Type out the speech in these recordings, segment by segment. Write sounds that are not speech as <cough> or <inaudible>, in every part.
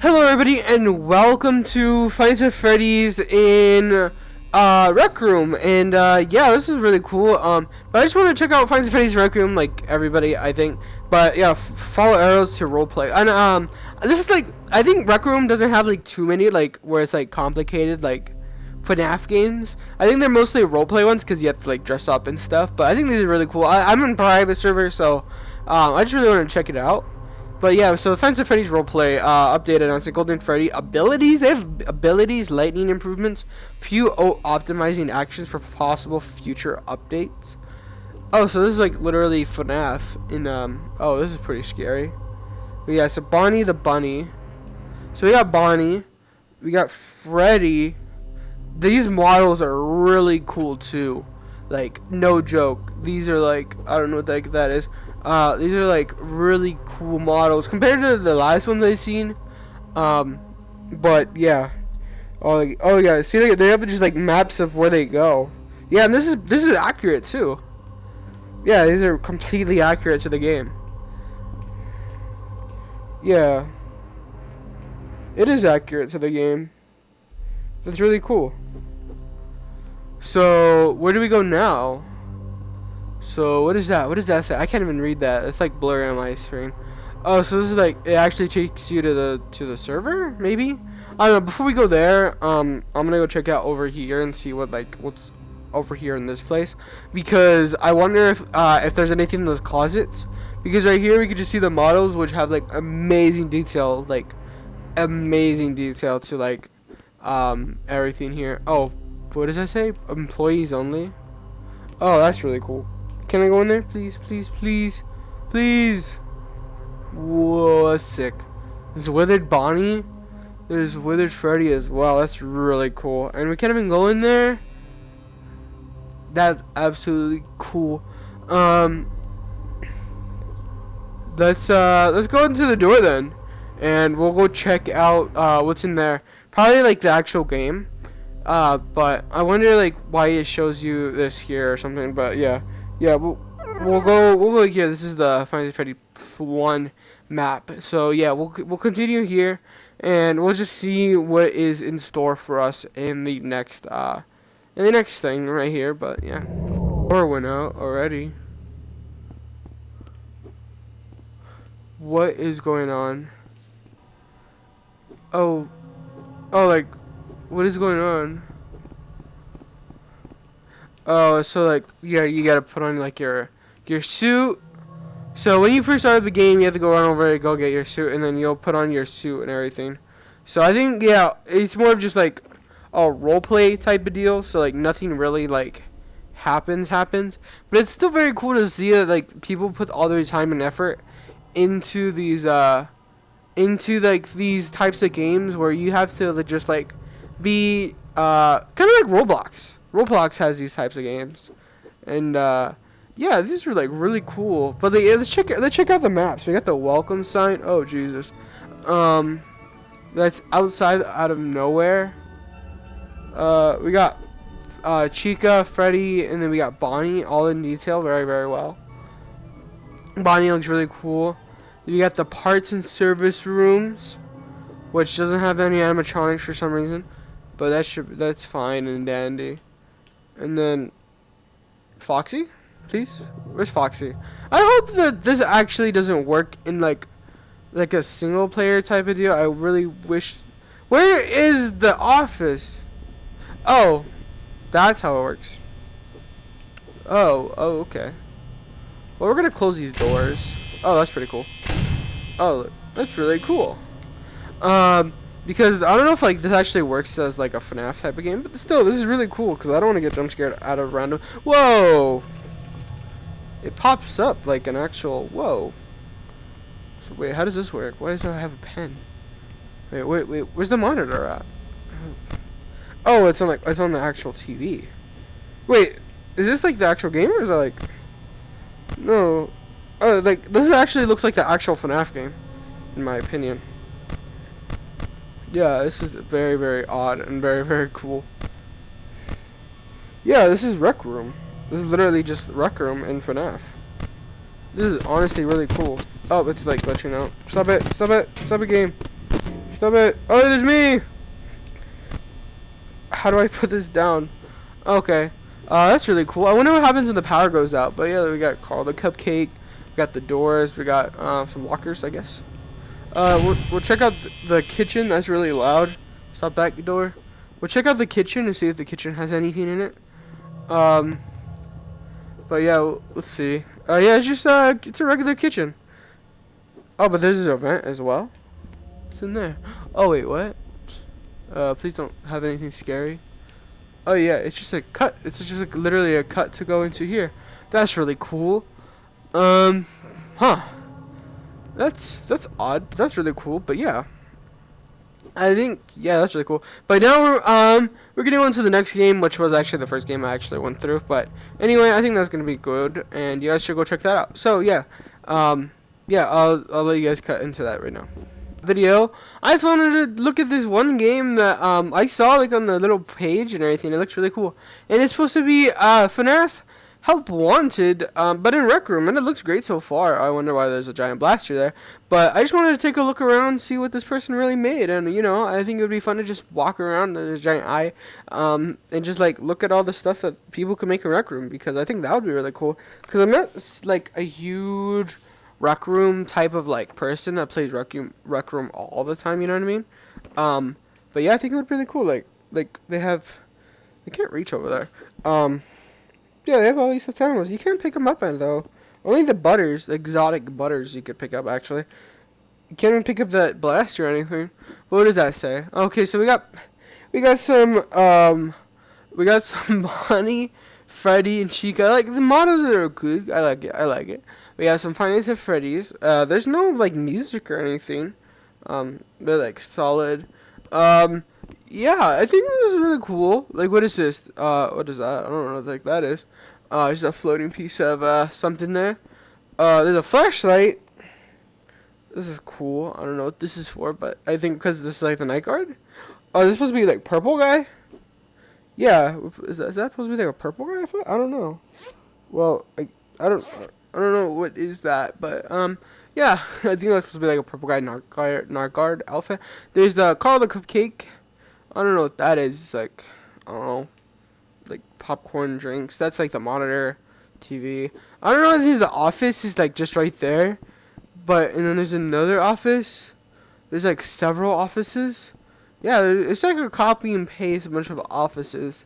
Hello everybody and welcome to Fights at Freddy's in uh, Rec Room. And uh, yeah this is really cool. Um but I just want to check out Fights at Freddy's Rec Room like everybody I think. But yeah follow arrows to roleplay. And um this is like I think Rec Room doesn't have like too many like where it's like complicated like FNAF games. I think they're mostly roleplay ones because you have to like dress up and stuff. But I think these are really cool. I, I'm in private server so um, I just really want to check it out but yeah, so Offensive Freddy's roleplay uh, updated on Golden Freddy abilities. They have abilities, lightning improvements, few optimizing actions for possible future updates. Oh, so this is like literally FNAF in um. Oh, this is pretty scary. But yeah, so Bonnie the bunny. So we got Bonnie, we got Freddy. These models are really cool too. Like no joke. These are like I don't know what the that is. Uh, these are like really cool models compared to the last ones I've seen. Um, but yeah. Oh, like, oh yeah. See, they, they have just like maps of where they go. Yeah, and this is this is accurate too. Yeah, these are completely accurate to the game. Yeah. It is accurate to the game. That's really cool. So, where do we go now? So what is that? What does that say? I can't even read that. It's like blurry on my screen. Oh, so this is like it actually takes you to the to the server, maybe? I don't know. Before we go there, um, I'm gonna go check out over here and see what like what's over here in this place because I wonder if uh, if there's anything in those closets. Because right here we could just see the models which have like amazing detail, like amazing detail to like um everything here. Oh, what does that say? Employees only. Oh, that's really cool. Can I go in there? Please, please, please, please. Whoa, that's sick. There's Withered Bonnie. There's Withered Freddy as well. That's really cool. And we can't even go in there. That's absolutely cool. Um, let's uh, let's go into the door then, and we'll go check out uh, what's in there. Probably like the actual game. Uh, but I wonder like why it shows you this here or something. But yeah. Yeah, we'll, we'll go we'll go here. This is the Final Freddy one map. So yeah, we'll we'll continue here, and we'll just see what is in store for us in the next uh in the next thing right here. But yeah, or went out already. What is going on? Oh, oh, like, what is going on? Oh, so like yeah, you gotta put on like your your suit. So when you first start the game, you have to go run over and go get your suit, and then you'll put on your suit and everything. So I think yeah, it's more of just like a role play type of deal. So like nothing really like happens happens, but it's still very cool to see that like people put all their time and effort into these uh into like these types of games where you have to just like be uh kind of like Roblox Roblox has these types of games, and uh, yeah, these are like really cool. But they, let's check let's check out the maps. We got the welcome sign. Oh Jesus, um, that's outside out of nowhere. Uh, we got uh, Chica, Freddy, and then we got Bonnie, all in detail, very very well. Bonnie looks really cool. You got the parts and service rooms, which doesn't have any animatronics for some reason, but that should that's fine and dandy. And then Foxy, please. Where's Foxy? I hope that this actually doesn't work in like like a single player type of deal. I really wish. Where is the office? Oh, that's how it works. Oh, oh, okay. Well, we're gonna close these doors. Oh, that's pretty cool. Oh, that's really cool. Um, because I don't know if like this actually works as like a FNAF type of game, but still, this is really cool because I don't want to get jump scared out of random. Whoa! It pops up like an actual. Whoa. So wait, how does this work? Why does it have a pen? Wait, wait, wait. Where's the monitor at? Oh, it's on like it's on the actual TV. Wait, is this like the actual game or is it like? No. Oh, like this actually looks like the actual FNAF game, in my opinion. Yeah, this is very, very odd and very, very cool. Yeah, this is Rec Room. This is literally just Rec Room in FNAF. This is honestly really cool. Oh, it's like glitching out. Stop it! Stop it! Stop it, game! Stop it. Oh, there's me. How do I put this down? Okay. Uh, that's really cool. I wonder what happens when the power goes out. But yeah, we got Carl the Cupcake. We got the doors. We got uh, some lockers, I guess. Uh, we'll, we'll check out the kitchen. That's really loud. Stop that door. We'll check out the kitchen and see if the kitchen has anything in it. Um, but yeah, let's see. Uh, yeah, it's just uh, it's a regular kitchen. Oh, but there's a vent as well. It's in there? Oh wait, what? Uh, please don't have anything scary. Oh yeah, it's just a cut. It's just literally a cut to go into here. That's really cool. Um, huh. That's that's odd. That's really cool. But yeah. I think yeah, that's really cool. But now we're um we're getting on to the next game, which was actually the first game I actually went through. But anyway, I think that's gonna be good, and you guys should go check that out. So yeah, um yeah, I'll I'll let you guys cut into that right now. Video. I just wanted to look at this one game that um I saw like on the little page and everything. It looks really cool, and it's supposed to be uh FNAF Help Wanted, um, but in Rec Room, and it looks great so far. I wonder why there's a giant blaster there. But I just wanted to take a look around, see what this person really made, and you know, I think it would be fun to just walk around this giant eye, um, and just like look at all the stuff that people can make in Rec Room because I think that would be really cool. Because I'm not like a huge Rec Room type of like person that plays Rec Room, Rec Room all the time. You know what I mean? Um, but yeah, I think it would be really cool. Like, like they have, I can't reach over there. Um. Yeah, they have all these animals. You can't pick them up though. Only the butters, the exotic butters, you could pick up actually. You can't even pick up that blaster or anything. What does that say? Okay, so we got we got some um we got <laughs> some Bonnie, Freddy, and Chica. Like the models are good. I like it. I like it. We have some Finance at Freddy's. Uh, there's no like music or anything. Um, they're like solid. Um, yeah, I think this is really cool. Like, what is this? Uh, what is that? I don't know what like that is. Uh, there's a floating piece of uh something there. Uh, there's a flashlight. This is cool. I don't know what this is for, but I think because this is like the night guard. Oh, is this supposed to be like purple guy? Yeah, is that, is that supposed to be like a purple guy? I don't know. Well, I, I don't I don't know what is that, but um yeah, <laughs> I think that's supposed to be like a purple guy night guard, night guard outfit. There's the Carl the Cupcake. I don't know what that is. It's like, I don't know, like popcorn drinks. That's like the monitor, TV. I don't know if the office is like just right there, but and then there's another office. There's like several offices. Yeah, it's like a copy and paste a bunch of offices.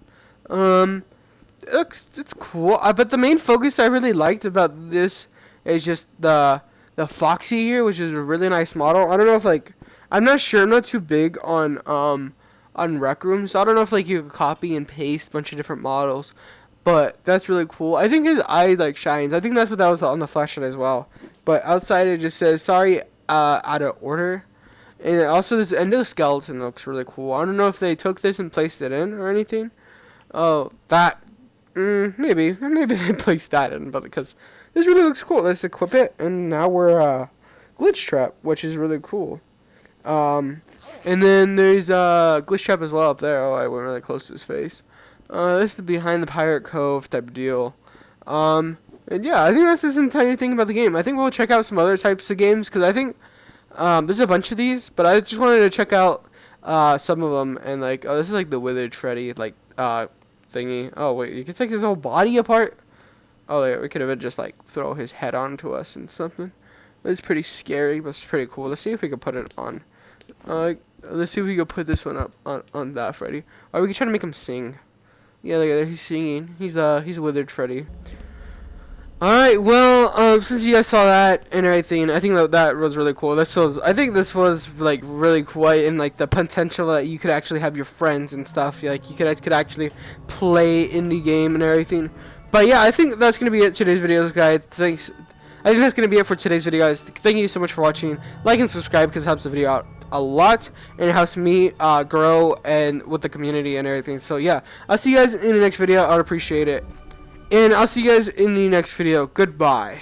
Um, it looks it's cool. But the main focus I really liked about this is just the the Foxy here, which is a really nice model. I don't know if like I'm not sure. I'm not too big on um on Rec Room, so I don't know if like you could copy and paste a bunch of different models, but that's really cool. I think his eye like shines. I think that's what that was on the flashlight as well. But outside it just says sorry, uh, out of order. And also this endoskeleton looks really cool. I don't know if they took this and placed it in or anything. Oh, that, mm, maybe, <laughs> maybe they placed that in, but because this really looks cool. Let's equip it, and now we're uh, glitch trap, which is really cool. Um, and then there's uh, Glitch Trap as well up there. Oh, I went really close to his face. Uh, this is the behind the Pirate Cove type deal. Um, and yeah, I think that's this entire thing about the game. I think we'll check out some other types of games because I think um, there's a bunch of these, but I just wanted to check out uh, some of them. And like, oh, this is like the Withered Freddy like uh, thingy. Oh wait, you can take his whole body apart. Oh, yeah, we could have just like throw his head onto us and something. It's pretty scary, but it's pretty cool. Let's see if we can put it on. Uh, let's see if we can put this one up on, on that Freddy. Or we can try to make him sing. Yeah, look at that. He's singing. He's uh he's withered Freddy. Alright, well, um, since you guys saw that and everything, I think that that was really cool. This was, I think this was like really cool and like the potential that you could actually have your friends and stuff. Like you could could actually play in the game and everything. But yeah, I think that's gonna be it today's video, guys. Thanks. I think that's gonna be it for today's video, guys. Thank you so much for watching. Like and subscribe because it helps the video out a lot and it helps me uh, grow and with the community and everything. So yeah. I'll see you guys in the next video. I would appreciate it. And I'll see you guys in the next video. Goodbye